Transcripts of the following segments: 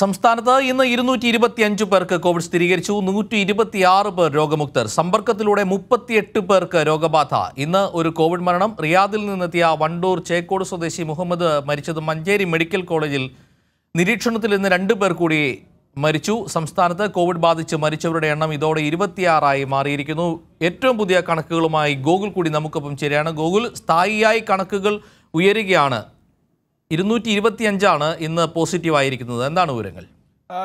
സംസ്ഥാനത്ത് ഇന്ന് ഇരുന്നൂറ്റി ഇരുപത്തിയഞ്ച് പേർക്ക് കോവിഡ് സ്ഥിരീകരിച്ചു നൂറ്റി ഇരുപത്തിയാറ് പേർ രോഗമുക്തർ. സമ്പർക്കത്തിലൂടെ മുപ്പത്തിയെട്ട് പേർക്ക് രോഗബാധ. ഇന്ന് ഒരു കോവിഡ് മരണം. റിയാദിൽ നിന്നെത്തിയ വണ്ടൂർ ചേക്കോട് സ്വദേശി മുഹമ്മദ് മരിച്ചത് മഞ്ചേരി മെഡിക്കൽ കോളേജിൽ. നിരീക്ഷണത്തിൽ ഇന്ന് രണ്ട് പേർ കൂടി മരിച്ചു. സംസ്ഥാനത്ത് കോവിഡ് ബാധിച്ച് മരിച്ചവരുടെ എണ്ണം ഇതോടെ ഇരുപത്തിയാറായി മാറിയിരിക്കുന്നു. ഏറ്റവും പുതിയ കണക്കുകളുമായി ഗൂഗിൾ കൂടി നമുക്കൊപ്പം ചേരുകയാണ്. ഗൂഗിൾ സ്ഥായിയായി കണക്കുകൾ ഉയരുകയാണ്. ഇരുന്നൂറ്റി ഇരുപത്തിയഞ്ചാണ് ഇന്ന് പോസിറ്റീവ് ആയിരിക്കുന്നത് എന്താണ് വിവരങ്ങൾ?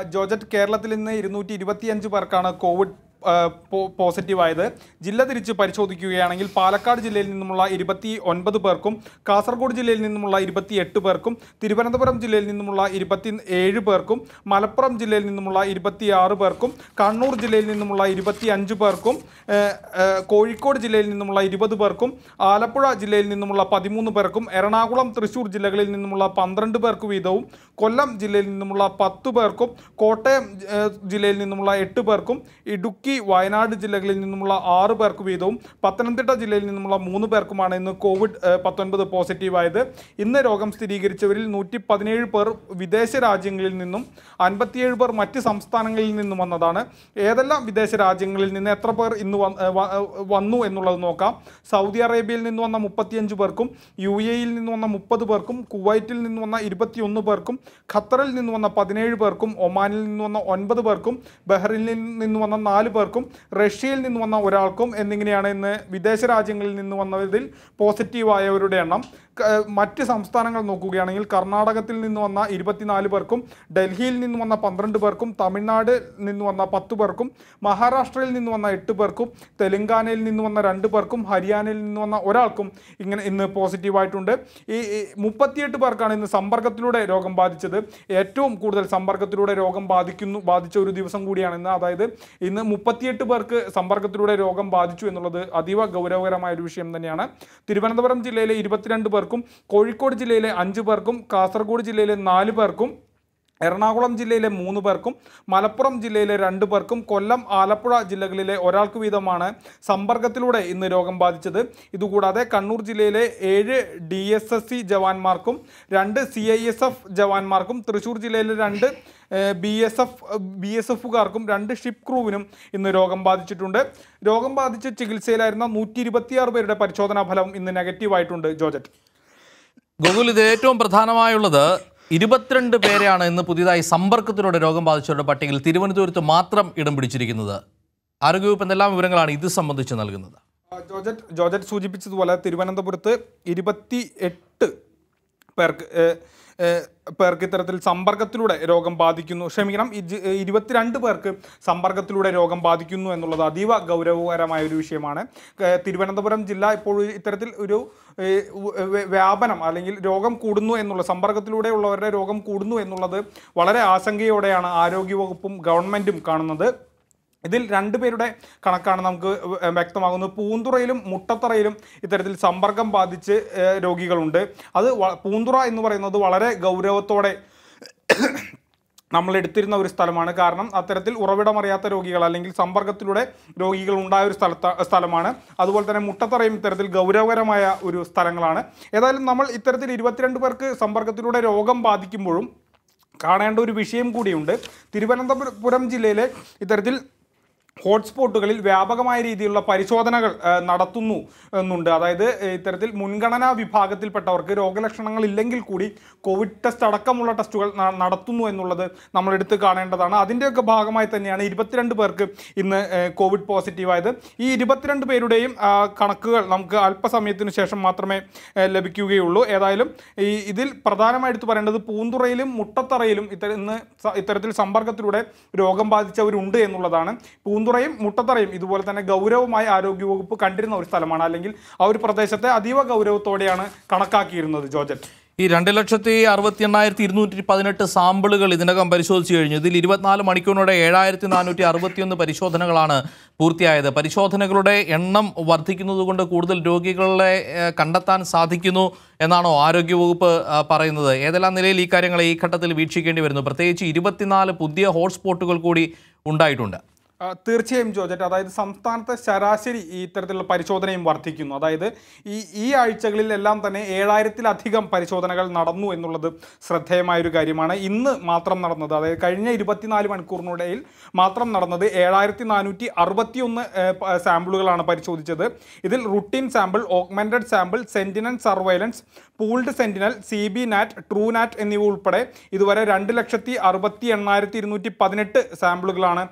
ജോജറ്റ് കേരളത്തിൽ ഇന്ന് ഇരുന്നൂറ്റി ഇരുപത്തിയഞ്ച് പേർക്കാണ് കോവിഡ് ആ, പോ- പോസിറ്റീവ് ആയത് ജില്ല തിരിച്ച് പരിശോധിക്കുകയാണെങ്കിൽ പാലക്കാട് ജില്ലയിൽ നിന്നുമുള്ള ഇരുപത്തി ഒൻപത് പേർക്കും കാസർഗോഡ് ജില്ലയിൽ നിന്നുമുള്ള ഇരുപത്തി എട്ട് പേർക്കും തിരുവനന്തപുരം ജില്ലയിൽ നിന്നുമുള്ള ഇരുപത്തി ഏഴ് പേർക്കും മലപ്പുറം ജില്ലയിൽ നിന്നുമുള്ള ഇരുപത്തിയാറ് പേർക്കും കണ്ണൂർ ജില്ലയിൽ നിന്നുമുള്ള ഇരുപത്തി അഞ്ച് പേർക്കും കോഴിക്കോട് ജില്ലയിൽ നിന്നുമുള്ള ഇരുപത് പേർക്കും ആലപ്പുഴ ജില്ലയിൽ നിന്നുമുള്ള പതിമൂന്ന് പേർക്കും എറണാകുളം തൃശ്ശൂർ ജില്ലകളിൽ നിന്നുമുള്ള പന്ത്രണ്ട് പേർക്ക് വീതവും കൊല്ലം ജില്ലയിൽ നിന്നുമുള്ള പത്ത് പേർക്കും കോട്ടയം ജില്ലയിൽ നിന്നുമുള്ള എട്ട് പേർക്കും ഇടുക്കി വയനാട് ജില്ലകളിൽ നിന്നുമുള്ള ആറ് പേർക്ക് വീതവും പത്തനംതിട്ട ജില്ലയിൽ നിന്നുമുള്ള മൂന്ന് പേർക്കുമാണ് ഇന്ന് കോവിഡ് പത്തൊൻപത് പോസിറ്റീവായത്. ഇന്ന് രോഗം സ്ഥിരീകരിച്ചവരിൽ നൂറ്റി പതിനേഴ് പേർ വിദേശ രാജ്യങ്ങളിൽ നിന്നും അൻപത്തിയേഴ് പേർ മറ്റ് സംസ്ഥാനങ്ങളിൽ നിന്നും വന്നതാണ്. ഏതെല്ലാം വിദേശ രാജ്യങ്ങളിൽ നിന്ന് എത്ര പേർ ഇന്ന് വന്ന് എന്നുള്ളത് നോക്കാം. സൗദി അറേബ്യയിൽ നിന്ന് വന്ന മുപ്പത്തിയഞ്ച് പേർക്കും യു എയിൽ നിന്ന് വന്ന മുപ്പത് പേർക്കും കുവൈറ്റിൽ നിന്ന് വന്ന ഇരുപത്തിയൊന്ന് പേർക്കും ഖത്തറിൽ നിന്ന് വന്ന പതിനേഴ് പേർക്കും ഒമാനിൽ നിന്ന് വന്ന ഒൻപത് പേർക്കും ബഹ്റിനിൽ നിന്ന് വന്ന നാല് പേർക്കും റഷ്യയിൽ നിന്ന് വന്ന ഒരാൾക്കും എന്നിങ്ങനെയാണ് ഇന്ന് വിദേശ രാജ്യങ്ങളിൽ നിന്ന് വന്നതിൽ പോസിറ്റീവായവരുടെ എണ്ണം. മറ്റ് സംസ്ഥാനങ്ങൾ നോക്കുകയാണെങ്കിൽ കർണാടകത്തിൽ നിന്ന് വന്ന ഇരുപത്തിനാല് പേർക്കും ഡൽഹിയിൽ നിന്ന് വന്ന പന്ത്രണ്ട് പേർക്കും തമിഴ്നാട് നിന്ന് വന്ന പത്ത് പേർക്കും മഹാരാഷ്ട്രയിൽ നിന്ന് വന്ന എട്ട് പേർക്കും തെലങ്കാനയിൽ നിന്ന് വന്ന രണ്ട് പേർക്കും ഹരിയാനയിൽ നിന്ന് വന്ന ഒരാൾക്കും ഇങ്ങനെ ഇന്ന് പോസിറ്റീവായിട്ടുണ്ട്. ഈ മുപ്പത്തിയെട്ട് പേർക്കാണ് ഇന്ന് സമ്പർക്കത്തിലൂടെ രോഗം ബാധിച്ചത്. ഏറ്റവും കൂടുതൽ സമ്പർക്കത്തിലൂടെ രോഗം ബാധിക്കുന്നു ബാധിച്ച ഒരു ദിവസം കൂടിയാണ് ഇന്ന്. അതായത് ഇന്ന് മുപ്പത്തിയെട്ട് പേർക്ക് സമ്പർക്കത്തിലൂടെ രോഗം ബാധിച്ചു എന്നുള്ളത് അതീവ ഗൗരവകരമായ ഒരു വിഷയം തന്നെയാണ്. തിരുവനന്തപുരം ജില്ലയിലെ ഇരുപത്തിരണ്ട് പേർക്കും കോഴിക്കോട് ജില്ലയിലെ അഞ്ച് പേർക്കും കാസർഗോഡ് ജില്ലയിലെ നാല് പേർക്കും എറണാകുളം ജില്ലയിലെ മൂന്ന് പേർക്കും മലപ്പുറം ജില്ലയിലെ രണ്ട് പേർക്കും കൊല്ലം ആലപ്പുഴ ജില്ലകളിലെ ഒരാൾക്ക് വീതമാണ് സമ്പർക്കത്തിലൂടെ ഇന്ന് രോഗം ബാധിച്ചത്. ഇതുകൂടാതെ കണ്ണൂർ ജില്ലയിലെ ഏഴ് ഡി എസ് എസ് സി ജവാന്മാർക്കും രണ്ട് സി ഐ എസ് എഫ് ജവാന്മാർക്കും തൃശ്ശൂർ ജില്ലയിലെ രണ്ട് B S F B S എഫുകാർക്കും രണ്ട് ഷിപ്പ് ക്രൂവിനും ഇന്ന് രോഗം ബാധിച്ചിട്ടുണ്ട്. രോഗം ബാധിച്ച് ചികിത്സയിലായിരുന്ന നൂറ്റി ഇരുപത്തിയാറ് പേരുടെ പരിശോധനാ ഫലം ഇന്ന് നെഗറ്റീവായിട്ടുണ്ട്. ജോജറ്റ് ഗൂഗിൾ ഇത് ഏറ്റവും പ്രധാനമായുള്ളത് ഇരുപത്തിരണ്ട് പേരെയാണ് ഇന്ന് പുതിയതായി സമ്പർക്കത്തിലൂടെ രോഗം ബാധിച്ചവരുടെ പട്ടികയിൽ തിരുവനന്തപുരത്ത് മാത്രം ഇടം പിടിച്ചിരിക്കുന്നത്. ആരോഗ്യവകുപ്പ് എന്തെല്ലാം വിവരങ്ങളാണ് ഇത് സംബന്ധിച്ച് നൽകുന്നത്? ജോജറ്റ് ജോജറ്റ് സൂചിപ്പിച്ചതുപോലെ തിരുവനന്തപുരത്ത് ഇരുപത്തി എട്ട് പേർക്ക് പേർക്ക് ഇത്തരത്തിൽ സമ്പർക്കത്തിലൂടെ രോഗം ബാധിക്കുന്നു. ക്ഷമിക്കണം ഇരുപത്തിരണ്ട് പേർക്ക് സമ്പർക്കത്തിലൂടെ രോഗം ബാധിക്കുന്നു എന്നുള്ളത് അതീവ ഗൗരവകരമായ ഒരു വിഷയമാണ്. തിരുവനന്തപുരം ജില്ല ഇപ്പോൾ ഇത്തരത്തിൽ ഒരു വ്യാപനം അല്ലെങ്കിൽ രോഗം കൂടുന്നു എന്നുള്ള സമ്പർക്കത്തിലൂടെ ഉള്ളവരുടെ രോഗം കൂടുന്നു എന്നുള്ളത് വളരെ ആശങ്കയോടെയാണ് ആരോഗ്യവകുപ്പും ഗവൺമെന്റും കാണുന്നത്. ഇതിൽ രണ്ടുപേരുടെ കണക്കാണ് നമുക്ക് വ്യക്തമാകുന്നത്. പൂന്തുറയിലും മുട്ടത്തറയിലും ഇത്തരത്തിൽ സമ്പർക്കം ബാധിച്ച് രോഗികളുണ്ട്. അത് പൂന്തുറ എന്ന് പറയുന്നത് വളരെ ഗൗരവത്തോടെ നമ്മൾ എടുത്തിരുന്ന ഒരു സ്ഥലമാണ്. കാരണം അത്തരത്തിൽ ഉറവിടമറിയാത്ത രോഗികൾ അല്ലെങ്കിൽ സമ്പർക്കത്തിലൂടെ രോഗികൾ ഉണ്ടായ ഒരു സ്ഥലത്ത സ്ഥലമാണ്. അതുപോലെ തന്നെ മുട്ടത്തറയും ഇത്തരത്തിൽ ഗൗരവകരമായ ഒരു സ്ഥലങ്ങളാണ്. ഏതായാലും നമ്മൾ ഇത്തരത്തിൽ ഇരുപത്തിരണ്ട് പേർക്ക് സമ്പർക്കത്തിലൂടെ രോഗം ബാധിക്കുമ്പോഴും കാണേണ്ട ഒരു വിഷയം കൂടിയുണ്ട്. തിരുവനന്തപുരം ജില്ലയിലെ ഇത്തരത്തിൽ ഹോട്ട്സ്പോട്ടുകളിൽ വ്യാപകമായ രീതിയിലുള്ള പരിശോധനകൾ നടത്തുന്നു എന്നുണ്ട്. അതായത് ഇത്തരത്തിൽ മുൻഗണനാ വിഭാഗത്തിൽപ്പെട്ടവർക്ക് രോഗലക്ഷണങ്ങൾ ഇല്ലെങ്കിൽ കൂടി കോവിഡ് ടെസ്റ്റ് അടക്കമുള്ള ടെസ്റ്റുകൾ നടത്തുന്നു എന്നുള്ളത് നമ്മൾ എടുത്ത് കാണേണ്ടതാണ്. അതിന്റെയൊക്കെ ഭാഗമായി തന്നെയാണ് ഇരുപത്തിരണ്ട് പേർക്ക് ഇന്ന് കോവിഡ് പോസിറ്റീവായത്. ഈ ഇരുപത്തിരണ്ട് പേരുടെയും കണക്കുകൾ നമുക്ക് അല്പസമയത്തിന് ശേഷം മാത്രമേ ലഭിക്കുകയുള്ളൂ. ഏതായാലും ഈ ഇതിൽ പ്രധാനമായിട്ട് പറയേണ്ടത് പൂന്തുറയിലും മുട്ടത്തറയിലും ഇത്തര ഇന്ന് ഇത്തരത്തിൽ സമ്പർക്കത്തിലൂടെ രോഗം ബാധിച്ചവരുണ്ട് എന്നുള്ളതാണ്. പൂന്തുറയും മുട്ടത്തറയും ഇതുപോലെ തന്നെ ഗൗരവമായി ആരോഗ്യവകുപ്പ് കണ്ടിരുന്ന ഒരു സ്ഥലമാണ്. അല്ലെങ്കിൽ ആ ഒരു പ്രദേശത്തെ അതീവ ഗൗരവത്തോടെയാണ് കണക്കാക്കിയിരുന്നത് ജോർജൻ ഈ രണ്ട് ലക്ഷത്തി അറുപത്തി എണ്ണായിരത്തി ഇരുന്നൂറ്റി പതിനെട്ട് സാമ്പിളുകൾ ഇതിനകം പരിശോധിച്ചു കഴിഞ്ഞു. ഇതിൽ ഇരുപത്തിനാല് മണിക്കൂറിനോടെ ഏഴായിരത്തി നാനൂറ്റി അറുപത്തിയൊന്ന് പരിശോധനകളാണ് പൂർത്തിയായത്. പരിശോധനകളുടെ എണ്ണം വർദ്ധിക്കുന്നതുകൊണ്ട് കൂടുതൽ രോഗികളെ കണ്ടെത്താൻ സാധിക്കുന്നു എന്നാണോ ആരോഗ്യവകുപ്പ് പറയുന്നത്. ഏതെല്ലാം നിലയിൽ ഈ കാര്യങ്ങളെ ഈ ഘട്ടത്തിൽ വീക്ഷിക്കേണ്ടി വരുന്നു? പ്രത്യേകിച്ച് ഇരുപത്തിനാല് പുതിയ ഹോട്ട്സ്പോട്ടുകൾ കൂടി ഉണ്ടായിട്ടുണ്ട്. തീർച്ചയായും ജോജറ്റ് അതായത് സംസ്ഥാനത്തെ ശരാശരി ഇത്തരത്തിലുള്ള പരിശോധനയും വർദ്ധിക്കുന്നു. അതായത് ഈ ഈ ആഴ്ചകളിലെല്ലാം തന്നെ ഏഴായിരത്തിലധികം പരിശോധനകൾ നടന്നു എന്നുള്ളത് ശ്രദ്ധേയമായൊരു കാര്യമാണ്. ഇന്ന് മാത്രം നടന്നത് അതായത് കഴിഞ്ഞ ഇരുപത്തിനാല് മണിക്കൂറിനിടയിൽ മാത്രം നടന്നത് ഏഴായിരത്തി നാനൂറ്റി അറുപത്തിയൊന്ന് സാമ്പിളുകളാണ് പരിശോധിച്ചത്. ഇതിൽ routine sample augmented sample sentinel surveillance pooled sentinel C B NAT TrueNat എന്നിവ ഉൾപ്പെടെ ഇതുവരെ രണ്ട് ലക്ഷത്തി അറുപത്തി എണ്ണായിരത്തി ഇരുന്നൂറ്റി പതിനെട്ട് സാമ്പിളുകളാണ്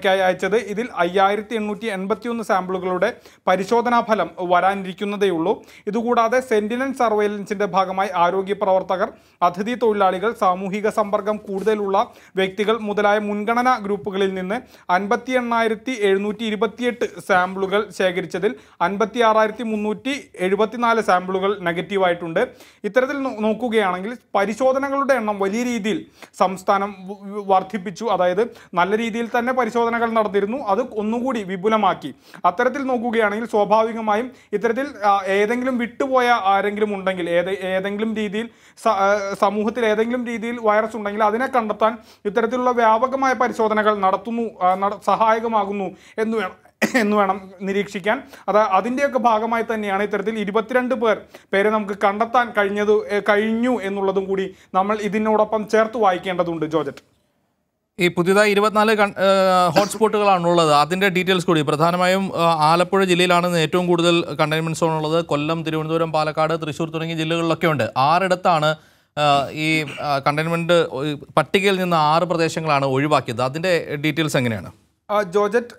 പരിശോധനയ്ക്കായി അയച്ചത് ഇതിൽ അയ്യായിരത്തി എണ്ണൂറ്റി എൺപത്തി ഒന്ന് സാമ്പിളുകളുടെ പരിശോധനാ ഫലം വരാനിരിക്കുന്നതേയുള്ളൂ. ഇതുകൂടാതെ സെന്റിനൽ സർവൈലൻസിന്റെ ഭാഗമായി ആരോഗ്യ പ്രവർത്തകർ അതിഥി തൊഴിലാളികൾ സാമൂഹിക സമ്പർക്കം കൂടുതലുള്ള വ്യക്തികൾ മുതലായ മുൻഗണനാ ഗ്രൂപ്പുകളിൽ നിന്ന് അൻപത്തി എണ്ണായിരത്തി എഴുന്നൂറ്റി ഇരുപത്തിയെട്ട് സാമ്പിളുകൾ ശേഖരിച്ചതിൽ അൻപത്തി ആറായിരത്തി മുന്നൂറ്റി എഴുപത്തിനാല് സാമ്പിളുകൾ നെഗറ്റീവായിട്ടുണ്ട്. ഇത്തരത്തിൽ നോക്കുകയാണെങ്കിൽ പരിശോധനകളുടെ എണ്ണം വലിയ രീതിയിൽ സംസ്ഥാനം വർദ്ധിപ്പിച്ചു. അതായത് നല്ല രീതിയിൽ തന്നെ പരിശോധനകൾ നടത്തിയിരുന്നു. അത് ഒന്നുകൂടി വിപുലമാക്കി. അത്തരത്തിൽ നോക്കുകയാണെങ്കിൽ സ്വാഭാവികമായും ഇത്തരത്തിൽ ഏതെങ്കിലും വിട്ടുപോയ ആരെങ്കിലും ഉണ്ടെങ്കിൽ ഏത് ഏതെങ്കിലും രീതിയിൽ സമൂഹത്തിൽ ഏതെങ്കിലും രീതിയിൽ വൈറസ് ഉണ്ടെങ്കിൽ അതിനെ കണ്ടെത്താൻ ഇത്തരത്തിലുള്ള വ്യാപകമായ പരിശോധനകൾ നടത്തുന്നു സഹായകമാകുന്നു എന്ന് എന്ന് വേണം നിരീക്ഷിക്കാൻ. അത് അതിന്റെയൊക്കെ ഭാഗമായി തന്നെയാണ് ഇത്തരത്തിൽ ഇരുപത്തിരണ്ട് പേർ പേരെ നമുക്ക് കണ്ടെത്താൻ കഴിഞ്ഞത് കഴിഞ്ഞു എന്നുള്ളതും കൂടി നമ്മൾ ഇതിനോടൊപ്പം ചേർത്ത് വായിക്കേണ്ടതുണ്ട് ജോജറ്റ് ഈ പുതിയതായി ഇരുപത്തിനാല് ഹോട്ട്സ്പോട്ടുകളാണുള്ളത്. അതിന്റെ ഡീറ്റെയിൽസ് കൂടി. പ്രധാനമായും ആലപ്പുഴ ജില്ലയിലാണ് ഏറ്റവും കൂടുതൽ കണ്ടെയ്ൻമെന്റ് സോൺ ഉള്ളത്. കൊല്ലം തിരുവനന്തപുരം പാലക്കാട് തൃശ്ശൂർ തുടങ്ങിയ ജില്ലകളിലൊക്കെ ഉണ്ട്. ആറിടത്താണ് ഈ കണ്ടെയ്ൻമെന്റ് പട്ടികയിൽ നിന്ന് ആറ് പ്രദേശങ്ങളാണ് ഒഴിവാക്കിയത്. അതിന്റെ ഡീറ്റെയിൽസ് എങ്ങനെയാണ്? ജോജറ്റ്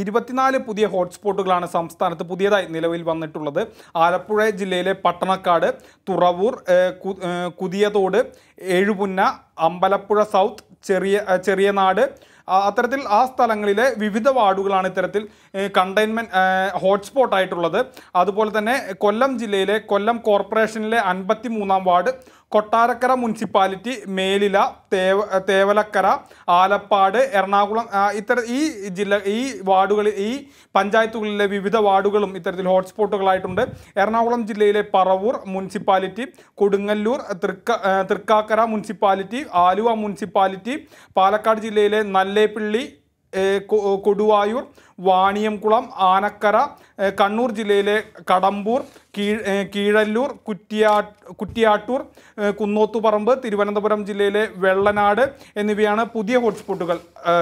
ഇരുപത്തിനാല് പുതിയ ഹോട്ട്സ്പോട്ടുകളാണ് സംസ്ഥാനത്ത് പുതിയതായി നിലവിൽ വന്നിട്ടുള്ളത്. ആലപ്പുഴ ജില്ലയിലെ പട്ടണക്കാട് തുറവൂർ കുതിയതോട് ഏഴുപുന്ന അമ്പലപ്പുഴ സൗത്ത് ചെറിയ ചെറിയ നാട്. അത്തരത്തിൽ ആ സ്ഥലങ്ങളിലെ വിവിധ വാർഡുകളാണ് ഇത്തരത്തിൽ കണ്ടെയ്ൻമെന്റ് ഹോട്ട്സ്പോട്ട് ആയിട്ടുള്ളത്. അതുപോലെ തന്നെ കൊല്ലം ജില്ലയിലെ കൊല്ലം കോർപ്പറേഷനിലെ അൻപത്തി മൂന്നാം വാർഡ് കൊട്ടാരക്കര മുനിസിപ്പാലിറ്റി മേലില തേവ തേവലക്കര ആലപ്പാട് എറണാകുളം ഇത്തര ഈ ജില്ല ഈ വാർഡുകളിൽ ഈ പഞ്ചായത്തുകളിലെ വിവിധ വാർഡുകളും ഇത്തരത്തിൽ ഹോട്ട്സ്പോട്ടുകളായിട്ടുണ്ട്. എറണാകുളം ജില്ലയിലെ പറവൂർ മുനിസിപ്പാലിറ്റി കൊടുങ്ങല്ലൂർ തൃക്ക തൃക്കാക്കര മുനിസിപ്പാലിറ്റി ആലുവ മുനിസിപ്പാലിറ്റി പാലക്കാട് ജില്ലയിലെ നല്ലേപ്പിള്ളി കൊടുവായൂർ വാണിയംകുളം ആനക്കര കണ്ണൂർ ജില്ലയിലെ കടമ്പൂർ കീഴല്ലൂർ കുറ്റിയാ കുറ്റിയാട്ടൂർ കുന്നോത്തുപറമ്പ് തിരുവനന്തപുരം ജില്ലയിലെ വെള്ളനാട് എന്നിവയാണ് പുതിയ ഹോട്ട്സ്പോട്ടുകൾ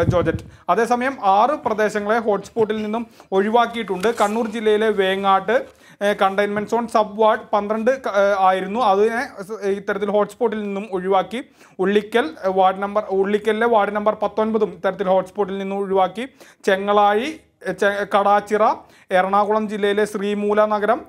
ജോജറ്റ്. അതേസമയം ആറ് പ്രദേശങ്ങളെ ഹോട്ട്സ്പോട്ടിൽ നിന്നും ഒഴിവാക്കിയിട്ടുണ്ട്. കണ്ണൂർ ജില്ലയിലെ Vengad containment zone sub ward പന്ത്രണ്ട് ആയിരുന്നു. അതിനെ ഇത്തരത്തിൽ ഹോട്ട്സ്പോട്ടിൽ നിന്നും ഒഴിവാക്കി ഉള്ളിക്കൽ വാർഡ് നമ്പർ ഉള്ളിക്കലിലെ വാർഡ് നമ്പർ പത്തൊൻപതും ഇത്തരത്തിൽ ഹോട്ട്സ്പോട്ടിൽ നിന്നും ഒഴിവാക്കി ചെങ്ങളാഴി ഏ, ചെ- കടാച്ചിറ എറണാകുളം ജില്ലയിലെ ശ്രീമൂല നഗരം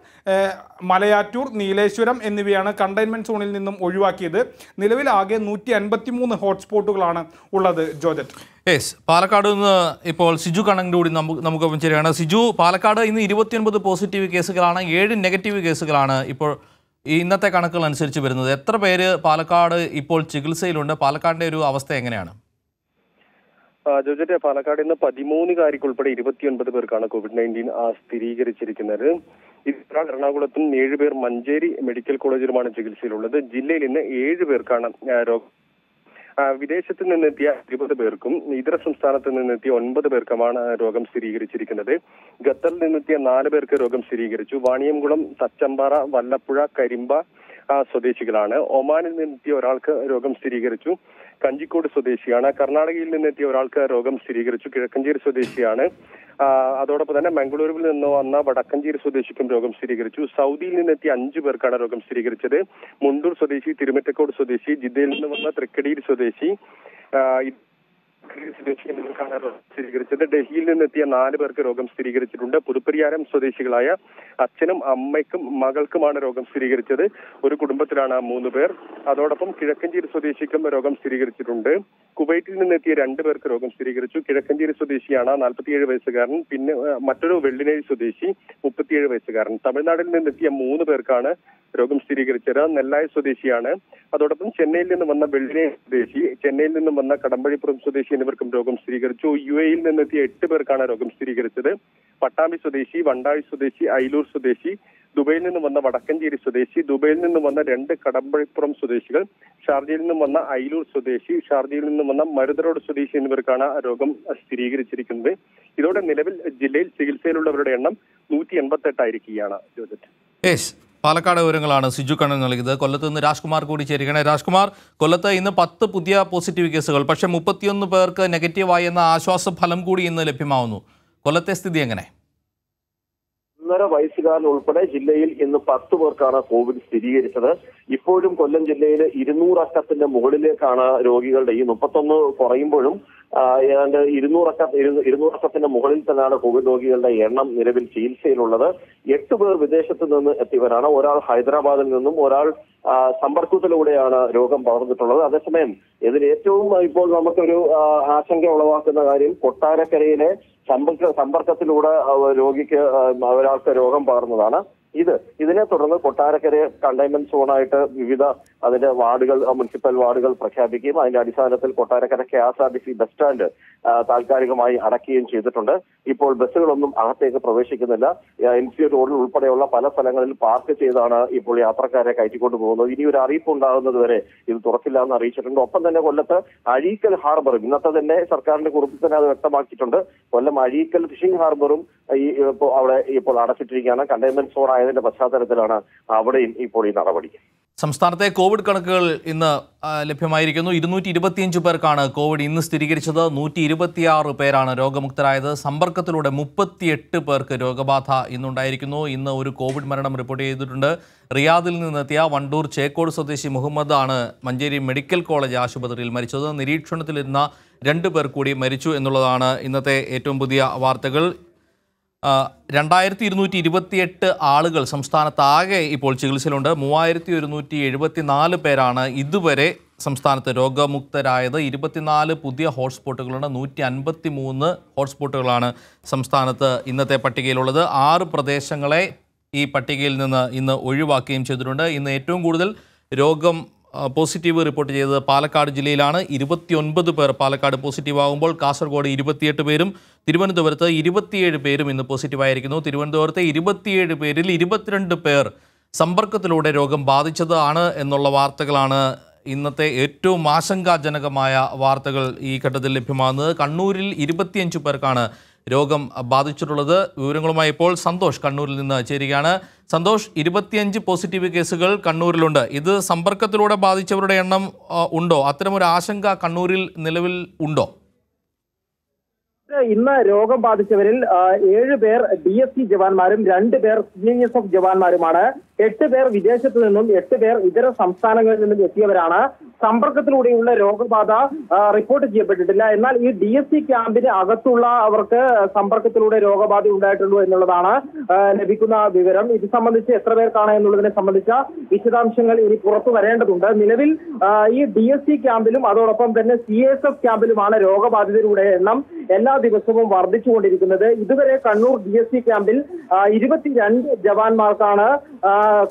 മലയാറ്റൂർ നീലേശ്വരം എന്നിവയാണ് കണ്ടെയ്ൻമെന്റ് സോണിൽ നിന്നും ഒഴിവാക്കിയത്. നിലവിൽ ആകെ നൂറ്റി അൻപത്തി മൂന്ന് ഹോട്ട്സ്പോട്ടുകളാണ് ഉള്ളത് ജോജറ്റ്. യെസ് പാലക്കാട് നിന്ന് ഇപ്പോൾ സിജു കണ്ണന്റെ കൂടി നമുക്ക് നമുക്കൊപ്പം ചേരുകയാണ്. സിജു പാലക്കാട് ഇന്ന് ഇരുപത്തിയൊൻപത് പോസിറ്റീവ് കേസുകളാണ് ഏഴ് നെഗറ്റീവ് കേസുകളാണ് ഇപ്പോൾ ഇന്നത്തെ കണക്കുകൾ അനുസരിച്ച് വരുന്നത്. എത്ര പേര് പാലക്കാട് ഇപ്പോൾ ചികിത്സയിലുണ്ട്? പാലക്കാടിന്റെ ഒരു അവസ്ഥ എങ്ങനെയാണ്? ജോജറ്റ് പാലക്കാട് ഇന്ന് പതിമൂന്ന് ഉൾപ്പെടെ ഇരുപത്തിയൊൻപത് പേർക്കാണ് കോവിഡ് നയന്റീൻ സ്ഥിരീകരിച്ചിരിക്കുന്നത്. ഇത്ര എറണാകുളത്തും ഏഴുപേർ മഞ്ചേരി മെഡിക്കൽ കോളേജിലുമാണ് ചികിത്സയിലുള്ളത്. ജില്ലയിൽ ഇന്ന് ഏഴ് പേർക്കാണ് രോഗം. വിദേശത്ത് നിന്നെത്തിയ ഇരുപത് പേർക്കും ഇതര സംസ്ഥാനത്ത് നിന്നെത്തിയ ഒൻപത് പേർക്കുമാണ് രോഗം സ്ഥിരീകരിച്ചിരിക്കുന്നത്. ഖത്തറിൽ നിന്നെത്തിയ നാല് പേർക്ക് രോഗം സ്ഥിരീകരിച്ചു. വാണിയംകുളം തച്ചമ്പാറ വല്ലപ്പുഴ കരിമ്പ സ്വദേശികളാണ്. ഒമാനിൽ നിന്നെത്തിയ ഒരാൾക്ക് രോഗം സ്ഥിരീകരിച്ചു. കഞ്ചിക്കോട് സ്വദേശിയാണ്. കർണാടകയിൽ നിന്നെത്തിയ ഒരാൾക്ക് രോഗം സ്ഥിരീകരിച്ചു. കിഴക്കഞ്ചേരി സ്വദേശിയാണ്. അതോടൊപ്പം തന്നെ മംഗളൂരുവിൽ നിന്ന് വന്ന വടക്കഞ്ചേരി സ്വദേശിക്കും രോഗം സ്ഥിരീകരിച്ചു. സൗദിയിൽ നിന്നെത്തിയ അഞ്ചു പേർക്കാണ് രോഗം സ്ഥിരീകരിച്ചത്. മുണ്ടൂർ സ്വദേശി തിരുമറ്റക്കോട് സ്വദേശി ജിദ്ദയിൽ നിന്ന് വന്ന തൃക്കടിയിൽ സ്വദേശി സ്ഥിരീകരിച്ചത് ഡൽഹിയിൽ നിന്നെത്തിയ നാല് പേർക്ക് രോഗം സ്ഥിരീകരിച്ചിട്ടുണ്ട്. പുതുപ്പരിയാരം സ്വദേശികളായ അച്ഛനും അമ്മയ്ക്കും മകൾക്കുമാണ് രോഗം സ്ഥിരീകരിച്ചത്. ഒരു കുടുംബത്തിലാണ് മൂന്ന് പേർ. അതോടൊപ്പം കിഴക്കഞ്ചേരി സ്വദേശിക്കും രോഗം സ്ഥിരീകരിച്ചിട്ടുണ്ട്. കുവൈറ്റിൽ നിന്നെത്തിയ രണ്ട് പേർക്ക് രോഗം സ്ഥിരീകരിച്ചു. കിഴക്കഞ്ചേരി സ്വദേശിയാണ് നാൽപ്പത്തിയേഴ് വയസ്സുകാരൻ. പിന്നെ മറ്റൊരു വെള്ളിനേഴി സ്വദേശി മുപ്പത്തിയേഴ് വയസ്സുകാരൻ. തമിഴ്നാട്ടിൽ നിന്നെത്തിയ മൂന്ന് പേർക്കാണ് രോഗം സ്ഥിരീകരിച്ചത്. നെല്ലായ സ്വദേശിയാണ്. അതോടൊപ്പം ചെന്നൈയിൽ നിന്ന് വന്ന വെള്ളിനേഴി സ്വദേശി ചെന്നൈയിൽ നിന്നും വന്ന കടമ്പഴിപ്പുറം സ്വദേശി എന്നിവർക്കും രോഗം സ്ഥിരീകരിച്ചു. യു എയിൽ നിന്നെത്തിയ എട്ട് പേർക്കാണ് രോഗം സ്ഥിരീകരിച്ചത്. പട്ടാമ്പി സ്വദേശി വണ്ടാഴി സ്വദേശി അയിലൂർ സ്വദേശി ദുബൈയിൽ നിന്നും വന്ന വടക്കഞ്ചേരി സ്വദേശി ദുബൈയിൽ നിന്നും വന്ന രണ്ട് കടമ്പഴിപ്പുറം സ്വദേശികൾ ഷാർജയിൽ നിന്നും വന്ന അയിലൂർ സ്വദേശി ഷാർജയിൽ നിന്നും വന്ന മരുതറോഡ് സ്വദേശി എന്നിവർക്കാണ് രോഗം സ്ഥിരീകരിച്ചിരിക്കുന്നത്. ഇതോടെ നിലവിൽ ജില്ലയിൽ ചികിത്സയിലുള്ളവരുടെ എണ്ണം നൂറ്റി എൺപത്തെട്ടായിരിക്കുകയാണ് ജോജറ്റ് പാലക്കാട് വിവരങ്ങളാണ് സിജു കണ്ണൻ നൽകിയത്. കൊല്ലത്ത് നിന്ന് രാജ്കുമാർ കൂടി ചേരുകയാണ്. രാജ്കുമാർ കൊല്ലത്ത് ഇന്ന് പത്ത് പുതിയ പോസിറ്റീവ് കേസുകൾ. പക്ഷേ മുപ്പത്തിയൊന്ന് പേർക്ക് നെഗറ്റീവായി എന്ന ആശ്വാസ ഫലം കൂടി ഇന്ന് ലഭ്യമാവുന്നു. കൊല്ലത്തെ സ്ഥിതി എങ്ങനെ? ഒന്നര വയസ്സുകാരൻ ഉൾപ്പെടെ ജില്ലയിൽ ഇന്ന് പത്ത് പേർക്കാണ് കോവിഡ് സ്ഥിരീകരിച്ചത്. ഇപ്പോഴും കൊല്ലം ജില്ലയിൽ ഇരുന്നൂറക്കത്തിന്റെ മുകളിലേക്കാണ് രോഗികളുടെ ഈ മുപ്പത്തൊന്ന് കുറയുമ്പോഴും ഏതാണ്ട് ഇരുന്നൂറക്ക ഇരു- ഇരുന്നൂറക്കത്തിന്റെ മുകളിൽ തന്നെയാണ് കോവിഡ് രോഗികളുടെ എണ്ണം നിലവിൽ ചികിത്സയിലുള്ളത്. എട്ട് പേർ വിദേശത്ത് നിന്ന് എത്തിയവരാണ്. ഒരാൾ ഹൈദരാബാദിൽ നിന്നും ഒരാൾ സമ്പർക്കത്തിലൂടെയാണ് രോഗം പകർന്നിട്ടുള്ളത് അതേസമയം ഇതിൽ ഏറ്റവും ഇപ്പോൾ നമുക്കൊരു ആശങ്ക ഉളവാക്കുന്ന കാര്യം കൊട്ടാരക്കരയിലെ സമ്പർക്ക സമ്പർക്കത്തിലൂടെ രോഗിക്ക് ഒരാൾക്ക് രോഗം പകർന്നതാണ്. ഇത് ഇതിനെ തുടർന്ന് കൊട്ടാരക്കര കണ്ടെയ്ൻമെന്റ് സോണായിട്ട് വിവിധ അതിന്റെ വാർഡുകൾ മുനിസിപ്പൽ വാർഡുകൾ പ്രഖ്യാപിക്കുകയും അതിന്റെ അടിസ്ഥാനത്തിൽ Kottarakkara K S R T C bus stand താൽക്കാലികമായി അടയ്ക്കുകയും ചെയ്തിട്ടുണ്ട്. ഇപ്പോൾ ബസ്സുകളൊന്നും അകത്തേക്ക് പ്രവേശിക്കുന്നില്ല. എം സി റോഡിൽ ഉൾപ്പെടെയുള്ള പല സ്ഥലങ്ങളിൽ പാർക്ക് ചെയ്താണ് ഇപ്പോൾ യാത്രക്കാരെ കയറ്റിക്കൊണ്ടു പോകുന്നത്. ഇനി ഒരു അറിയിപ്പ് ഉണ്ടാകുന്നത് വരെ ഇത് തുറക്കില്ല എന്ന് അറിയിച്ചിട്ടുണ്ട്. ഒപ്പം തന്നെ കൊല്ലത്ത് അഴീക്കൽ ഹാർബറും ഇന്നത്തെ തന്നെ സർക്കാരിന്റെ കുറിപ്പിൽ തന്നെ അത് വ്യക്തമാക്കിയിട്ടുണ്ട്. കൊല്ലം അഴീക്കൽ ഫിഷിംഗ് ഹാർബറും ഈ അവിടെ ഇപ്പോൾ അടച്ചിട്ടിരിക്കുകയാണ്. കണ്ടെയ്ൻമെന്റ് സോൺ ആയതിന്റെ പശ്ചാത്തലത്തിലാണ് അവിടെയും ഇപ്പോൾ ഈ നടപടി. സംസ്ഥാനത്തെ കോവിഡ് കണക്കുകൾ ഇന്ന് ലഭ്യമായിരിക്കുന്നു. ഇരുന്നൂറ്റി ഇരുപത്തിയഞ്ച് പേർക്കാണ് കോവിഡ് ഇന്ന് സ്ഥിരീകരിച്ചത്. നൂറ്റി ഇരുപത്തിയാറ് പേരാണ് രോഗമുക്തരായത്. സമ്പർക്കത്തിലൂടെ മുപ്പത്തിയെട്ട് പേർക്ക് രോഗബാധ ഇന്നുണ്ടായിരിക്കുന്നു. ഇന്ന് ഒരു കോവിഡ് മരണം റിപ്പോർട്ട് ചെയ്തിട്ടുണ്ട്. റിയാദിൽ നിന്നെത്തിയ വണ്ടൂർ ചേക്കോട് സ്വദേശി മുഹമ്മദ് ആണ് മഞ്ചേരി മെഡിക്കൽ കോളേജ് ആശുപത്രിയിൽ മരിച്ചത്. നിരീക്ഷണത്തിലിരുന്ന രണ്ട് പേർ കൂടി മരിച്ചു എന്നുള്ളതാണ് ഇന്നത്തെ ഏറ്റവും പുതിയ വാർത്തകൾ. രണ്ടായിരത്തി ഇരുന്നൂറ്റി ഇരുപത്തിയെട്ട് ആളുകൾ സംസ്ഥാനത്താകെ ഇപ്പോൾ ചികിത്സയിലുണ്ട്. മൂവായിരത്തി ഒരുന്നൂറ്റി എഴുപത്തി നാല് പേരാണ് ഇതുവരെ സംസ്ഥാനത്ത് രോഗമുക്തരായത്. ഇരുപത്തിനാല് പുതിയ ഹോട്ട്സ്പോട്ടുകളുണ്ട്. നൂറ്റി അൻപത്തി മൂന്ന് ഹോട്ട്സ്പോട്ടുകളാണ് സംസ്ഥാനത്ത് ഇന്നത്തെ പട്ടികയിലുള്ളത്. ആറ് പ്രദേശങ്ങളെ ഈ പട്ടികയിൽ നിന്ന് ഇന്ന് ഒഴിവാക്കുകയും ചെയ്തിട്ടുണ്ട്. ഇന്ന് ഏറ്റവും കൂടുതൽ രോഗം പോസിറ്റീവ് റിപ്പോർട്ട് ചെയ്തത് പാലക്കാട് ജില്ലയിലാണ്. ഇരുപത്തിയൊൻപത് പേർ പാലക്കാട് പോസിറ്റീവ് ആകുമ്പോൾ കാസർഗോഡ് ഇരുപത്തിയെട്ട് പേരും തിരുവനന്തപുരത്ത് ഇരുപത്തിയേഴ് പേരും ഇന്ന് പോസിറ്റീവായിരിക്കുന്നു തിരുവനന്തപുരത്തെ ഇരുപത്തിയേഴ് പേരിൽ ഇരുപത്തിരണ്ട് പേർ സമ്പർക്കത്തിലൂടെ രോഗം ബാധിച്ചതാണ് എന്നുള്ള വാർത്തകളാണ് ഇന്നത്തെ ഏറ്റവും ആശങ്കാജനകമായ വാർത്തകൾ ഈ ഘട്ടത്തിൽ ലഭ്യമാകുന്നത്. കണ്ണൂരിൽ ഇരുപത്തിയഞ്ച് പേർക്കാണ് രോഗം ബാധിച്ചിട്ടുള്ളത്. വിവരങ്ങളുമായി ഇപ്പോൾ സന്തോഷ് കണ്ണൂരിൽ നിന്ന് ചേരുകയാണ്. സന്തോഷ് ഇരുപത്തിയഞ്ച് പോസിറ്റീവ് കേസുകൾ കണ്ണൂരിലുണ്ട്. ഇത് സമ്പർക്കത്തിലൂടെ ബാധിച്ചവരുടെ എണ്ണം ഉണ്ടോ? അത്തരമൊരു ആശങ്ക കണ്ണൂരിൽ നിലവിൽ ഉണ്ടോ? ഇന്ന് രോഗം ബാധിച്ചവരിൽ ഏഴ് പേർ ഡി എസ് സി ജവാന്മാരും രണ്ട് പേർ സി ഐ എസ് എഫ് ജവാന്മാരുമാണ്. എട്ട് പേർ വിദേശത്തു നിന്നും എട്ട് പേർ ഇതര സംസ്ഥാനങ്ങളിൽ നിന്നും എത്തിയവരാണ്. സമ്പർക്കത്തിലൂടെയുള്ള രോഗബാധ റിപ്പോർട്ട് ചെയ്യപ്പെട്ടിട്ടില്ല. എന്നാൽ ഈ ഡി എസ് സി ക്യാമ്പിന് അകത്തുള്ള അവർക്ക് സമ്പർക്കത്തിലൂടെ രോഗബാധ ഉണ്ടായിട്ടുള്ളൂ എന്നുള്ളതാണ് ലഭിക്കുന്ന വിവരം. ഇത് സംബന്ധിച്ച് എത്ര പേർക്കാണ് എന്നുള്ളതിനെ സംബന്ധിച്ച വിശദാംശങ്ങൾ ഇനി പുറത്തു വരേണ്ടതുണ്ട്. നിലവിൽ ഈ ഡി എസ് സി ക്യാമ്പിലും അതോടൊപ്പം തന്നെ സി എസ് എഫ് ക്യാമ്പിലുമാണ് രോഗബാധിതരുടെ എണ്ണം. എല്ലാ ദിവസവും വർദ്ധിച്ചുകൊണ്ടിരിക്കുന്നത്. ഇതുവരെ കണ്ണൂർ ഡി എസ് സി ക്യാമ്പിൽ ഇരുപത്തിരണ്ട് ജവാന്മാർക്കാണ്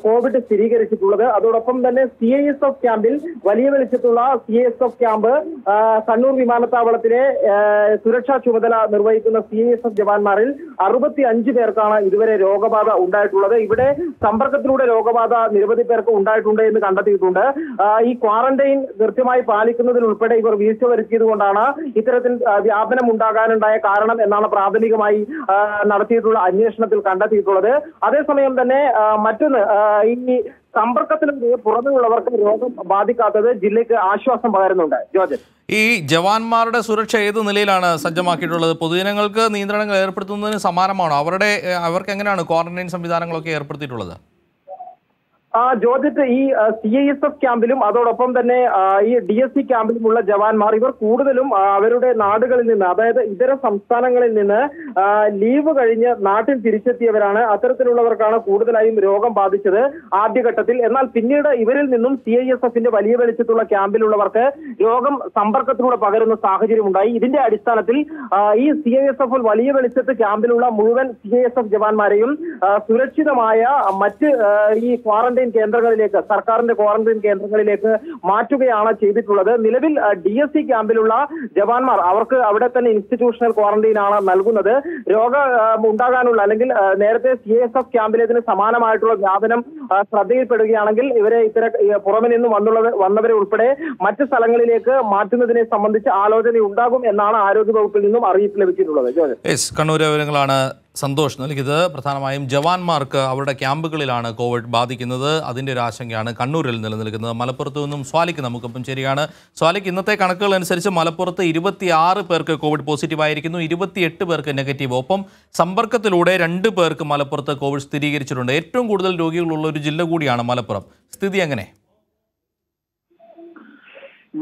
കോവിഡ് സ്ഥിരീകരിച്ചിട്ടുള്ളത്. അതോടൊപ്പം തന്നെ സി ഐ എസ് എഫ് ക്യാമ്പിൽ വലിയ വെളിച്ചത്തുള്ള C I S F camp Kannur വിമാനത്താവളത്തിലെ സുരക്ഷാ ചുമതല നിർവഹിക്കുന്ന സി ഐ എസ് എഫ് ജവാന്മാരിൽ അറുപത്തി അഞ്ച് പേർക്കാണ് ഇതുവരെ രോഗബാധ ഉണ്ടായിട്ടുള്ളത്. ഇവിടെ സമ്പർക്കത്തിലൂടെ രോഗബാധ നിരവധി പേർക്ക് ഉണ്ടായിട്ടുണ്ട് എന്ന് കണ്ടെത്തിയിട്ടുണ്ട്. ഈ ക്വാറന്റൈൻ കൃത്യമായി പാലിക്കുന്നതിൽ ഉൾപ്പെടെ ഇവർ വീഴ്ച വരുത്തിയത് കൊണ്ടാണ് ഇത്തരത്തിൽ വ്യാപനം ഉണ്ടാകാനുണ്ടായ കാരണം എന്നാണ് പ്രാഥമികമായി നടത്തിയിട്ടുള്ള അന്വേഷണത്തിൽ കണ്ടെത്തിയിട്ടുള്ളത്. അതേസമയം തന്നെ മറ്റൊന്ന് ഈ സമ്പർക്കത്തിലൂടെ പുറമെയുള്ളവർക്ക് രോഗം ബാധിക്കാത്തത് ജില്ലയ്ക്ക് ആശ്വാസം പകരുന്നുണ്ട്. ജോർജ്. ഈ ജവാന്മാരുടെ സുരക്ഷ ഏത് നിലയിലാണ് സജ്ജമാക്കിയിട്ടുള്ളത്? പൊതുജനങ്ങൾക്ക് നിയന്ത്രണങ്ങൾ ഏർപ്പെടുത്തുന്നതിന് സമാനമാണോ? അവരുടെ അവർക്ക് എങ്ങനെയാണ് ക്വാറന്റൈൻ സംവിധാനങ്ങളൊക്കെ ഏർപ്പെടുത്തിയിട്ടുള്ളത്? ജോർജറ്റ് ഈ സി ഐ എസ് എഫ് ക്യാമ്പിലും അതോടൊപ്പം തന്നെ ഈ ഡി എസ് സി ക്യാമ്പിലുമുള്ള ജവാന്മാർ ഇവർ കൂടുതലും അവരുടെ നാടുകളിൽ നിന്ന് അതായത് ഇതര സംസ്ഥാനങ്ങളിൽ നിന്ന് ലീവ് കഴിഞ്ഞ് നാട്ടിൽ തിരിച്ചെത്തിയവരാണ്. അത്തരത്തിലുള്ളവർക്കാണ് കൂടുതലായും രോഗം ബാധിച്ചത് ആദ്യഘട്ടത്തിൽ. എന്നാൽ പിന്നീട് ഇവരിൽ നിന്നും സി ഐ എസ് എഫിന്റെ വലിയ വെളിച്ചത്തുള്ള ക്യാമ്പിലുള്ളവർക്ക് രോഗം സമ്പർക്കത്തിലൂടെ പകരുന്ന സാഹചര്യം ഉണ്ടായി ഇതിന്റെ അടിസ്ഥാനത്തിൽ ഈ സി ഐ എസ് എഫ് വലിയ വെളിച്ചത്ത് ക്യാമ്പിലുള്ള മുഴുവൻ സി ഐ എസ് എഫ് ജവാന്മാരെയും സുരക്ഷിതമായ മറ്റ് ഈ ക്വാറന്റൈൻ ക്വാറന്റൈൻ കേന്ദ്രങ്ങളിലേക്ക് സർക്കാരിന്റെ ക്വാറന്റൈൻ കേന്ദ്രങ്ങളിലേക്ക് മാറ്റുകയാണ് ചെയ്തിട്ടുള്ളത്. നിലവിൽ ഡി എസ് സി ക്യാമ്പിലുള്ള ജവാന്മാർ അവർക്ക് അവിടെ തന്നെ ഇൻസ്റ്റിറ്റ്യൂഷണൽ ക്വാറന്റൈൻ ആണ് നൽകുന്നത്. രോഗ ഉണ്ടാകാനുള്ള അല്ലെങ്കിൽ നേരത്തെ സി എസ് എഫ് ക്യാമ്പിലേതിന് സമാനമായിട്ടുള്ള വ്യാപനം ശ്രദ്ധയിൽപ്പെടുകയാണെങ്കിൽ ഇവരെ ഇത്തര പുറമെ നിന്ന് വന്നുള്ളത് വന്നവരെ ഉൾപ്പെടെ മറ്റ് സ്ഥലങ്ങളിലേക്ക് മാറ്റുന്നതിനെ സംബന്ധിച്ച് ആലോചന ഉണ്ടാകും എന്നാണ് ആരോഗ്യവകുപ്പിൽ നിന്നും അറിയിപ്പ് ലഭിച്ചിട്ടുള്ളത്. കണ്ണൂർ വിവരങ്ങളാണ് സന്തോഷ്. നൽകിയത് പ്രധാനമായും ജവാന്മാർക്ക് അവരുടെ ക്യാമ്പുകളിലാണ് കോവിഡ് ബാധിക്കുന്നത്. അതിന്റെ ഒരു ആശങ്കയാണ് കണ്ണൂരിൽ നിലനിൽക്കുന്നത്. മലപ്പുറത്ത് നിന്നും സ്വാലിക്ക് നമുക്കൊപ്പം ശരിയാണ് സ്വാലിക്ക് ഇന്നത്തെ കണക്കുകൾ അനുസരിച്ച് മലപ്പുറത്ത് ഇരുപത്തിയാറ് പേർക്ക് കോവിഡ് പോസിറ്റീവ് ആയിരിക്കുന്നു. ഇരുപത്തിയെട്ട് പേർക്ക് നെഗറ്റീവ്. ഒപ്പം സമ്പർക്കത്തിലൂടെ രണ്ട് പേർക്ക് മലപ്പുറത്ത് കോവിഡ് സ്ഥിരീകരിച്ചിട്ടുണ്ട്. ഏറ്റവും കൂടുതൽ രോഗികളുള്ള ഒരു ജില്ല കൂടിയാണ് മലപ്പുറം. സ്ഥിതി എങ്ങനെ?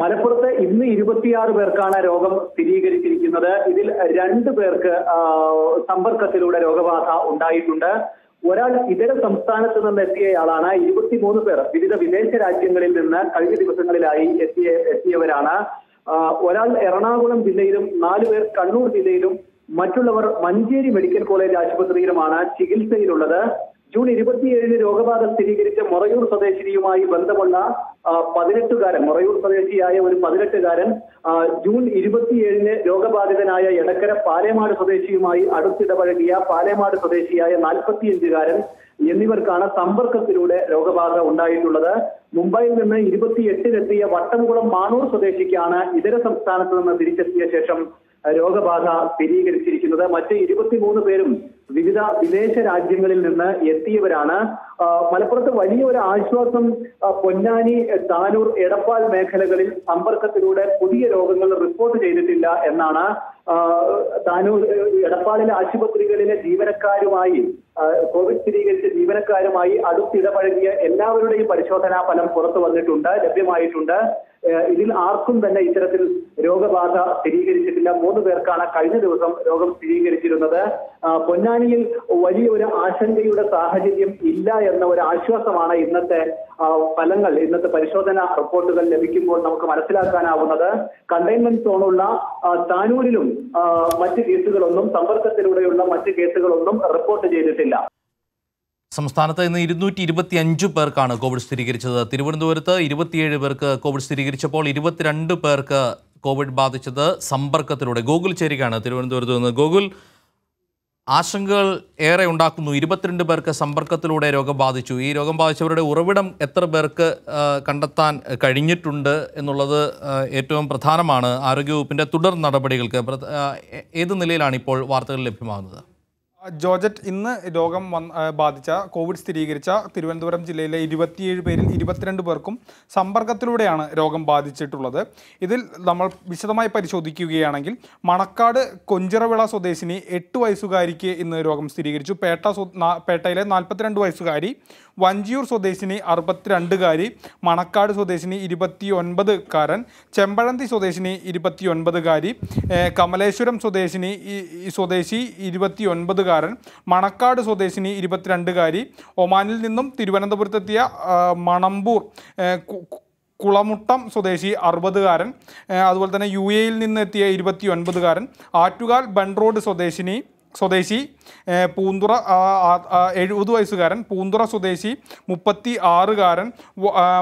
മലപ്പുറത്ത് ഇന്ന് ഇരുപത്തിയാറ് പേർക്കാണ് രോഗം സ്ഥിരീകരിച്ചിരിക്കുന്നത്. ഇതിൽ രണ്ട് പേർക്ക് സമ്പർക്കത്തിലൂടെ രോഗബാധ ഉണ്ടായിട്ടുണ്ട്. ഒരാൾ ഇതര സംസ്ഥാനത്ത് നിന്ന് എത്തിയയാളാണ് ഇരുപത്തിമൂന്ന് പേർ വിവിധ വിദേശ രാജ്യങ്ങളിൽ നിന്ന് കഴിഞ്ഞ ദിവസങ്ങളിലായി എത്തിയ എത്തിയവരാണ്. ഒരാൾ എറണാകുളം ജില്ലയിലും നാലു പേർ കണ്ണൂർ ജില്ലയിലും മറ്റുള്ളവർ മഞ്ചേരി മെഡിക്കൽ കോളേജ് ആശുപത്രിയിലുമാണ് ചികിത്സയിലുള്ളത്. ജൂൺ ഇരുപത്തിയേഴിന് രോഗബാധ സ്ഥിരീകരിച്ച മൊറയൂർ സ്വദേശിനിയുമായി ബന്ധമുള്ള പതിനെട്ടുകാരൻ മൊറയൂർ സ്വദേശിയായ ഒരു പതിനെട്ടുകാരൻ ജൂൺ ഇരുപത്തിയേഴിന് രോഗബാധിതനായ എടക്കര പാലേമാട് സ്വദേശിയുമായി അടുത്തിടപഴകിയ പാലേമാട് സ്വദേശിയായ നാൽപ്പത്തിയഞ്ചുകാരൻ എന്നിവർക്കാണ് സമ്പർക്കത്തിലൂടെ രോഗബാധ ഉണ്ടായിട്ടുള്ളത്. മുംബൈയിൽ നിന്ന് ഇരുപത്തിയെട്ടിലെത്തിയ വട്ടംകുളം മാണൂർ സ്വദേശിക്കാണ് ഇതര സംസ്ഥാനത്ത് നിന്ന് തിരിച്ചെത്തിയ ശേഷം രോഗബാധ സ്ഥിരീകരിച്ചിരിക്കുന്നത്. മറ്റ് ഇരുപത്തിമൂന്ന് പേരും വിവിധ വിദേശ രാജ്യങ്ങളിൽ നിന്ന് എത്തിയവരാണ്. മലപ്പുറത്ത് മലപ്പുറത്ത് വലിയൊരു ആശ്വാസം പൊന്നാനി താനൂർ എടപ്പാൾ മേഖലകളിൽ സമ്പർക്കത്തിലൂടെ പുതിയ രോഗങ്ങൾ റിപ്പോർട്ട് ചെയ്തിട്ടില്ല എന്നാണ് താനൂർ എടപ്പാളിലെ ആശുപത്രികളിലെ ജീവനക്കാരുമായി കോവിഡ് സ്ഥിരീകരിച്ച ജീവനക്കാരുമായി അടുത്തിടപഴകിയ എല്ലാവരുടെയും പരിശോധനാ ഫലം പുറത്തു വന്നിട്ടുണ്ട് ലഭ്യമായിട്ടുണ്ട്. ഇതിൽ ആർക്കും തന്നെ ഇത്തരത്തിൽ രോഗബാധ സ്ഥിരീകരിച്ചിട്ടില്ല. മൂന്ന് പേർക്കാണ് കഴിഞ്ഞ ദിവസം രോഗം സ്ഥിരീകരിച്ചിരുന്നത്. പൊന്നാനിയിൽ വലിയ ഒരു ആശങ്കയുടെ സാഹചര്യം ഇല്ല എന്ന ഒരു ആശ്വാസമാണ് ഇന്നത്തെ ഫലങ്ങൾ ഇന്നത്തെ പരിശോധന റിപ്പോർട്ടുകൾ ലഭിക്കുമ്പോൾ നമുക്ക് മനസ്സിലാക്കാനാവുന്നത്. കണ്ടെയ്ൻമെന്റ് സോണുള്ള താനൂരിലും മറ്റ് കേസുകളൊന്നും സമ്പർക്കത്തിലൂടെയുള്ള മറ്റ് കേസുകളൊന്നും റിപ്പോർട്ട് ചെയ്തിട്ടില്ല. സംസ്ഥാനത്ത് ഇന്ന് ഇരുന്നൂറ്റി ഇരുപത്തി അഞ്ച് പേർക്കാണ് കോവിഡ് സ്ഥിരീകരിച്ചത്. തിരുവനന്തപുരത്ത് ഇരുപത്തിയേഴ് പേർക്ക് കോവിഡ് സ്ഥിരീകരിച്ചപ്പോൾ ഇരുപത്തിരണ്ട് പേർക്ക് കോവിഡ് ബാധിച്ചത് സമ്പർക്കത്തിലൂടെ. ഗൂഗിൾ ചേരുകയാണ് തിരുവനന്തപുരത്ത് നിന്ന്. ഗൂഗിൾ ആശങ്കകൾ ഏറെ ഉണ്ടാക്കുന്നു. ഇരുപത്തിരണ്ട് പേർക്ക് സമ്പർക്കത്തിലൂടെ രോഗം ബാധിച്ചു. ഈ രോഗം ബാധിച്ചവരുടെ ഉറവിടം എത്ര പേർക്ക് കണ്ടെത്താൻ കഴിഞ്ഞിട്ടുണ്ട് എന്നുള്ളത് ഏറ്റവും പ്രധാനമാണ് ആരോഗ്യവകുപ്പിന്റെ തുടർ നടപടികൾക്ക്. ഏത് നിലയിലാണ് ഇപ്പോൾ വാർത്തകൾ ലഭ്യമാകുന്നത്? ജോർജറ്റ് ഇന്ന് രോഗം വന്ന് ബാധിച്ച കോവിഡ് സ്ഥിരീകരിച്ച തിരുവനന്തപുരം ജില്ലയിലെ ഇരുപത്തിയേഴ് പേരിൽ ഇരുപത്തിരണ്ട് പേർക്കും സമ്പർക്കത്തിലൂടെയാണ് രോഗം ബാധിച്ചിട്ടുള്ളത്. ഇതിൽ നമ്മൾ വിശദമായി പരിശോധിക്കുകയാണെങ്കിൽ മണക്കാട് കൊഞ്ചിറവിള സ്വദേശിനി എട്ട് വയസ്സുകാരിക്ക് ഇന്ന് രോഗം സ്ഥിരീകരിച്ചു. പേട്ട പേട്ടയിലെ നാൽപ്പത്തിരണ്ട് വയസ്സുകാരി വഞ്ചിയൂർ സ്വദേശിനി അറുപത്തിരണ്ടുകാരി മണക്കാട് സ്വദേശിനി ഇരുപത്തി ഒൻപതുകാരൻ ചെമ്പഴന്തി സ്വദേശിനി ഇരുപത്തി ഒൻപതുകാരി കമലേശ്വരം സ്വദേശിനി സ്വദേശി ഇരുപത്തി ഒൻപതുകാരൻ മണക്കാട് സ്വദേശിനി ഇരുപത്തിരണ്ടുകാരി ഒമാനിൽ നിന്നും തിരുവനന്തപുരത്തെത്തിയ മണമ്പൂർ കുളമുട്ടം സ്വദേശി അറുപതുകാരൻ അതുപോലെ തന്നെ യു എയിൽ നിന്നെത്തിയ ഇരുപത്തി ഒൻപതുകാരൻ ആറ്റുകാൽ ബൺറോഡ് സ്വദേശിനി സ്വദേശി പൂന്തുറ എഴുപത് വയസ്സുകാരൻ പൂന്തുറ സ്വദേശി മുപ്പത്തി ആറുകാരൻ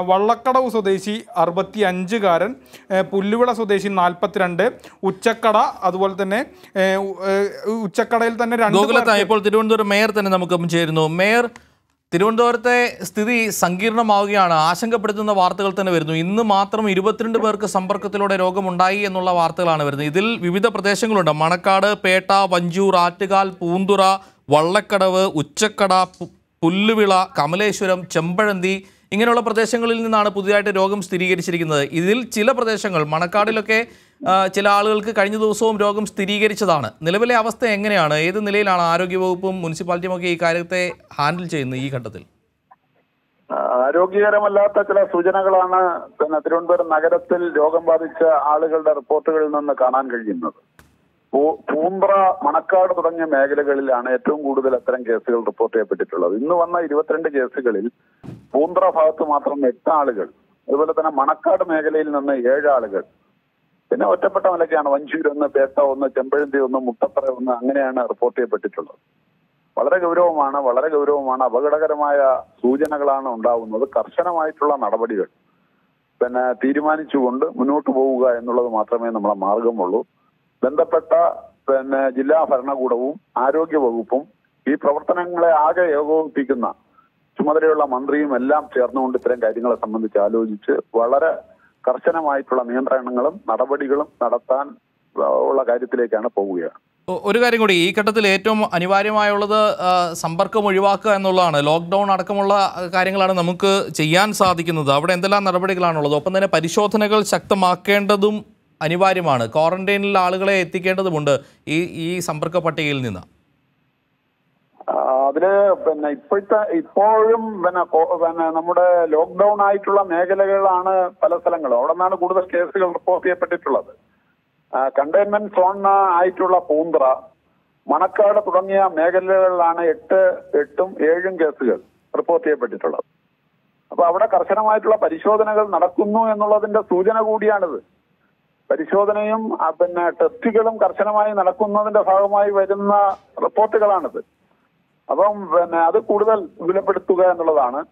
വള്ളക്കടവ് സ്വദേശി അറുപത്തി അഞ്ചുകാരൻ പുല്ലുവിള സ്വദേശി നാൽപ്പത്തിരണ്ട് ഉച്ചക്കട അതുപോലെ തന്നെ ഉച്ചക്കടയിൽ തന്നെ രണ്ട് ഇപ്പോൾ തിരുവനന്തപുരം മേയർ തന്നെ നമുക്ക് ചേരുന്നു. മേയർ തിരുവനന്തപുരത്തെ സ്ഥിതി സങ്കീർണമാവുകയാണ്. ആശങ്കപ്പെടുത്തുന്ന വാർത്തകൾ തന്നെ വരുന്നു. ഇന്ന് മാത്രം ഇരുപത്തിരണ്ട് പേർക്ക് സമ്പർക്കത്തിലൂടെ രോഗമുണ്ടായി എന്നുള്ള വാർത്തകളാണ് വരുന്നത്. ഇതിൽ വിവിധ പ്രദേശങ്ങളുണ്ട്. മണക്കാട് പേട്ട വഞ്ചൂർ ആറ്റുകാൽ പൂന്തുറ വള്ളക്കടവ് ഉച്ചക്കട പുല്ലുവിള കമലേശ്വരം ചെമ്പഴന്തി ഇങ്ങനെയുള്ള പ്രദേശങ്ങളിൽ നിന്നാണ് പുതിയതായിട്ട് രോഗം സ്ഥിരീകരിച്ചിരിക്കുന്നത്. ഇതിൽ ചില പ്രദേശങ്ങൾ മണക്കാടിലൊക്കെ ചില ആളുകൾക്ക് കഴിഞ്ഞ ദിവസവും രോഗം സ്ഥിരീകരിച്ചതാണ്. നിലവിലെ അവസ്ഥ എങ്ങനെയാണ്? ഏത് നിലയിലാണ് ആരോഗ്യവകുപ്പും മുനിസിപ്പാലിറ്റിയും ഒക്കെ ഈ കാര്യത്തെ ഹാൻഡിൽ ചെയ്യുന്നത് ഈ ഘട്ടത്തിൽ? ആരോഗ്യകരമല്ലാത്ത ചില സൂചനകളാണ് പിന്നെ തിരുവനന്തപുരം നഗരത്തിൽ രോഗം ബാധിച്ച ആളുകളുടെ റിപ്പോർട്ടുകളിൽ നിന്ന് കാണാൻ കഴിയുന്നത്. പൂമ്പ്ര മണക്കാട് തുടങ്ങിയ മേഖലകളിലാണ് ഏറ്റവും കൂടുതൽ അത്തരം കേസുകൾ റിപ്പോർട്ട് ചെയ്യപ്പെട്ടിട്ടുള്ളത്. ഇന്ന് വന്ന ഇരുപത്തിരണ്ട് കേസുകളിൽ പൂന്ത്ര ഭാഗത്ത് മാത്രം എട്ട് ആളുകൾ അതുപോലെ തന്നെ മണക്കാട് മേഖലയിൽ നിന്ന് ഏഴ് ആളുകൾ പിന്നെ ഒറ്റപ്പെട്ട മലക്കാണ് വഞ്ചൂർ ഒന്ന് പേട്ട ഒന്ന് ചെമ്പഴന്തി ഒന്ന് മുട്ടത്തറ ഒന്ന് അങ്ങനെയാണ് റിപ്പോർട്ട് ചെയ്യപ്പെട്ടിട്ടുള്ളത്. വളരെ ഗൗരവമാണ് വളരെ ഗൗരവമാണ്. അപകടകരമായ സൂചനകളാണ് ഉണ്ടാവുന്നത്. കർശനമായിട്ടുള്ള നടപടികൾ പിന്നെ തീരുമാനിച്ചുകൊണ്ട് മുന്നോട്ട് പോവുക എന്നുള്ളത് മാത്രമേ നമ്മളെ മാർഗമുള്ളൂ. ബന്ധപ്പെട്ട പിന്നെ ജില്ലാ ഭരണകൂടവും ആരോഗ്യ വകുപ്പും ഈ പ്രവർത്തനങ്ങളെ ആകെ ഏകോപിപ്പിക്കുന്ന ചുമതലയുള്ള മന്ത്രിയും എല്ലാം ചേർന്നുകൊണ്ട് ഇത്തരം കാര്യങ്ങളെ സംബന്ധിച്ച് ആലോചിച്ച് വളരെ കർശനമായിട്ടുള്ള നിയന്ത്രണങ്ങളും നടപടികളും നടത്താൻ ഉള്ള കാര്യത്തിലേക്കാണ് പോവുകയാണ് ഒരു കാര്യം കൂടി ഈ ഘട്ടത്തിൽ ഏറ്റവും അനിവാര്യമായുള്ളത് സമ്പർക്കം ഒഴിവാക്കുക എന്നുള്ളതാണ്. ലോക്ക്ഡൗൺ അടക്കമുള്ള കാര്യങ്ങളാണ് നമുക്ക് ചെയ്യാൻ സാധിക്കുന്നത്. അവിടെ എന്തെല്ലാം നടപടികളാണുള്ളത്? ഒപ്പം തന്നെ പരിശോധനകൾ ശക്തമാക്കേണ്ടതും അനിവാര്യമാണ്. ക്വാറന്റൈനിൽ ആളുകളെ എത്തിക്കേണ്ടതുമുണ്ട് ഈ ഈ സമ്പർക്ക പട്ടികയിൽ നിന്ന്. അതിൽ പിന്നെ ഇപ്പോഴത്തെ ഇപ്പോഴും പിന്നെ പിന്നെ നമ്മുടെ ലോക്ക്ഡൌൺ ആയിട്ടുള്ള മേഖലകളാണ് പല സ്ഥലങ്ങളും. അവിടെ നിന്നാണ് കൂടുതൽ കേസുകൾ റിപ്പോർട്ട് ചെയ്യപ്പെട്ടിട്ടുള്ളത്. കണ്ടെയ്ൻമെന്റ് സോൺ ആയിട്ടുള്ള പൂന്ത്ര മണക്കാട് തുടങ്ങിയ മേഖലകളിലാണ് എട്ട് എട്ടും ഏഴും കേസുകൾ റിപ്പോർട്ട് ചെയ്യപ്പെട്ടിട്ടുള്ളത്. അപ്പൊ അവിടെ കർശനമായിട്ടുള്ള പരിശോധനകൾ നടക്കുന്നു എന്നുള്ളതിന്റെ സൂചന കൂടിയാണിത്. പരിശോധനയും പിന്നെ ടെസ്റ്റുകളും കർശനമായി നടക്കുന്നതിന്റെ ഭാഗമായി വരുന്ന റിപ്പോർട്ടുകളാണിത് അപ്പം പിന്നെ അത് കൂടുതൽ വിലപ്പെടുത്തുക എന്നുള്ളതാണ്.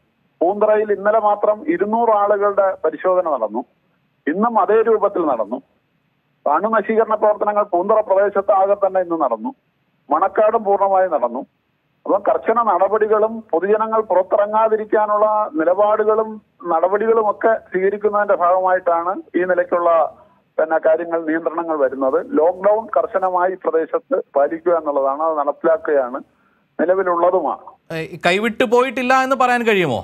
പൂന്തറയിൽ ഇന്നലെ മാത്രം ഇരുന്നൂറ് ആളുകളുടെ പരിശോധന നടന്നു. ഇന്നും അതേ രൂപത്തിൽ നടന്നു. അണുനശീകരണ പ്രവർത്തനങ്ങൾ പൂന്തറ പ്രദേശത്ത് ആകെ തന്നെ ഇന്ന് നടന്നു. മണക്കാടും പൂർണമായി നടന്നു. അപ്പം കർശന നടപടികളും പൊതുജനങ്ങൾ പുറത്തിറങ്ങാതിരിക്കാനുള്ള നിലപാടുകളും നടപടികളും ഒക്കെ സ്വീകരിക്കുന്നതിന്റെ ഭാഗമായിട്ടാണ് ഈ നിലയ്ക്കുള്ള പിന്നെ കാര്യങ്ങൾ നിയന്ത്രണങ്ങൾ വരുന്നത്. ലോക്ക്ഡൌൺ കർശനമായി പ്രദേശത്ത് പാലിക്കുക എന്നുള്ളതാണ്. അത് നടപ്പിലാക്കുകയാണ്. നിലവിലുള്ളതുമാണ്. കൈവിട്ടു പോയിട്ടില്ല എന്ന് പറയാൻ കഴിയുമോ?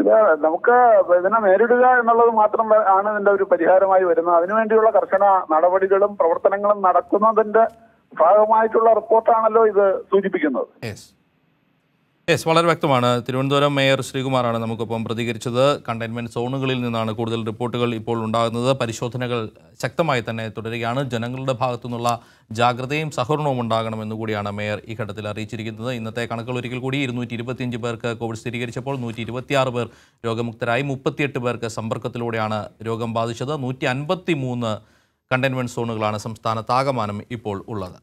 ഇത് നമുക്ക് ഇതിനെ നേരിടുക എന്നുള്ളത് മാത്രം ആണ് ഇതിന്റെ ഒരു പരിഹാരമായി വരുന്നത്. അതിനുവേണ്ടിയുള്ള കർശന നടപടികളും പ്രവർത്തനങ്ങളും നടക്കുന്നതിന്റെ ഭാഗമായിട്ടുള്ള റിപ്പോർട്ടാണല്ലോ ഇത് സൂചിപ്പിക്കുന്നത്. യെസ് വളരെ വ്യക്തമാണ്. തിരുവനന്തപുരം മേയർ ശ്രീകുമാറാണ് നമുക്കിപ്പം പ്രതികരിച്ചത്. കണ്ടെയ്ൻമെന്റ് സോണുകളിൽ നിന്നാണ് കൂടുതൽ റിപ്പോർട്ടുകൾ ഇപ്പോൾ ഉണ്ടാകുന്നത്. പരിശോധനകൾ ശക്തമായി തന്നെ തുടരുകയാണ്. ജനങ്ങളുടെ ഭാഗത്തു നിന്നുള്ള ജാഗ്രതയും സഹകരണവും ഉണ്ടാകണമെന്ന് കൂടിയാണ് മേയർ ഈ ഘട്ടത്തിൽ അറിയിച്ചിരിക്കുന്നത്. ഇന്നത്തെ കണക്കുകൾ ഒരിക്കൽ കൂടി ഇരുന്നൂറ്റി ഇരുപത്തിയഞ്ച് പേർക്ക് കോവിഡ് സ്ഥിരീകരിച്ചപ്പോൾ നൂറ്റി ഇരുപത്തിയാറ് പേർ രോഗമുക്തരായി. മുപ്പത്തിയെട്ട് പേർക്ക് സമ്പർക്കത്തിലൂടെയാണ് രോഗം ബാധിച്ചത്. നൂറ്റി അൻപത്തി മൂന്ന് സോണുകളാണ് സംസ്ഥാനത്താകമാനം ഇപ്പോൾ ഉള്ളത്.